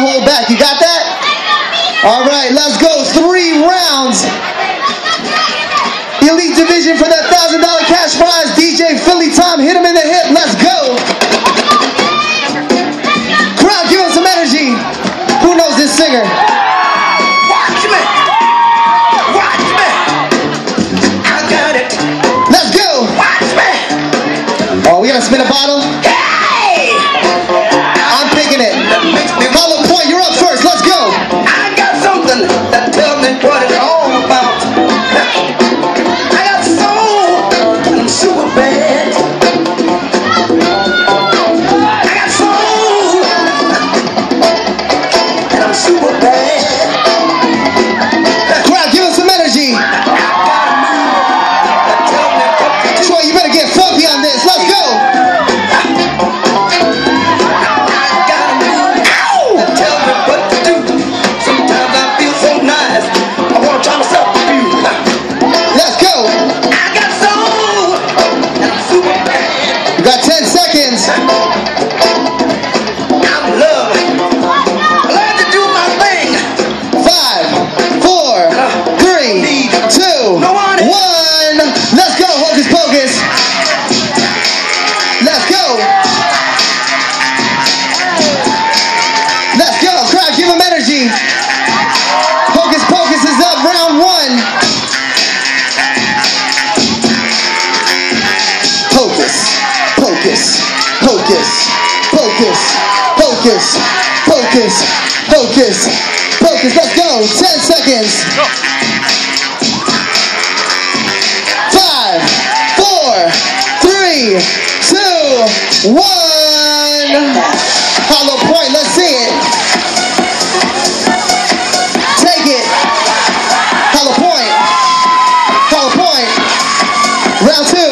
hold back. You got that? All right, let's go. Three rounds. Elite division for that thousand dollar cash prize. DJ Philly Tom, hit him in the hip. Let's go. Crowd, give him some energy. Who knows this singer? Seconds. Pocus, focus, focus, focus, Pocus. Let's go. 10 seconds. Five, four, three, two, one. Hollow point, let's see it. Take it. Hollow point. Hollow point. Round two.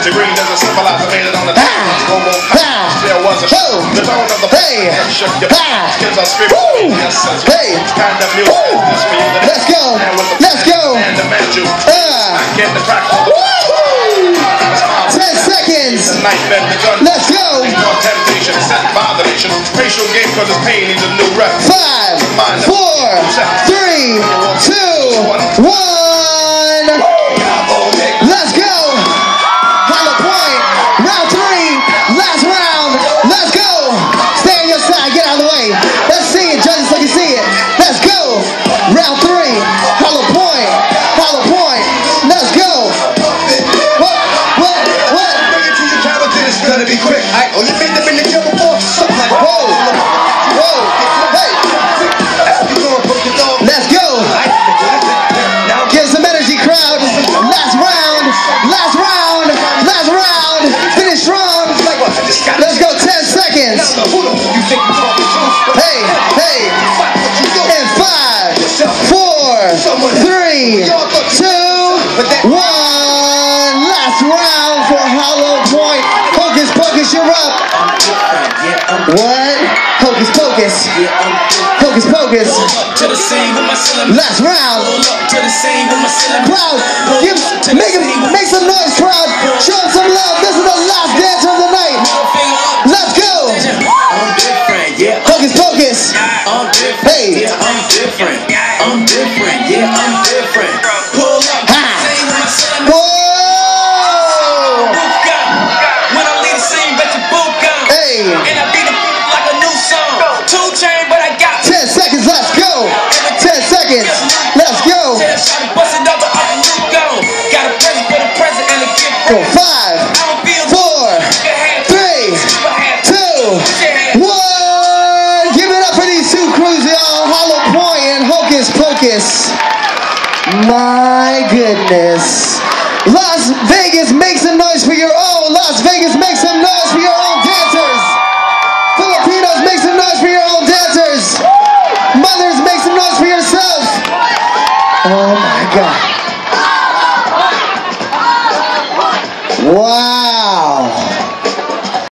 The green doesn't symbolize the man on the more Ah. There was a Ho. The tone of the Hey. and shook your Ah. Gives us spirit. Woo. Yes, that's Hey. Kind of music. Woo. That's for you to Let's go. And with the Let's go. And the magic. Ah. Get the track. Woo! 10 seconds. Night bed begun. Let's go. Temptation, set botheration. Facial game cause his pain needs a new rep. Five, four, three, two, one. Let's Hey, hey. Five, four, three, two, one. Last round for Hollow Point. Hocus Pocus, you're up. What? Hocus Pocus. Hocus Pocus. Last round. Crowd, give, make, make some noise, crowd. Show some love. This is the last dance of the Hey. Yeah, I'm different. I'm different. Yeah, I'm different. My goodness. Las Vegas, make some noise for your own. Las Vegas, make some noise for your own dancers. Filipinos, make some noise for your own dancers. Mothers, make some noise for yourself. Oh um,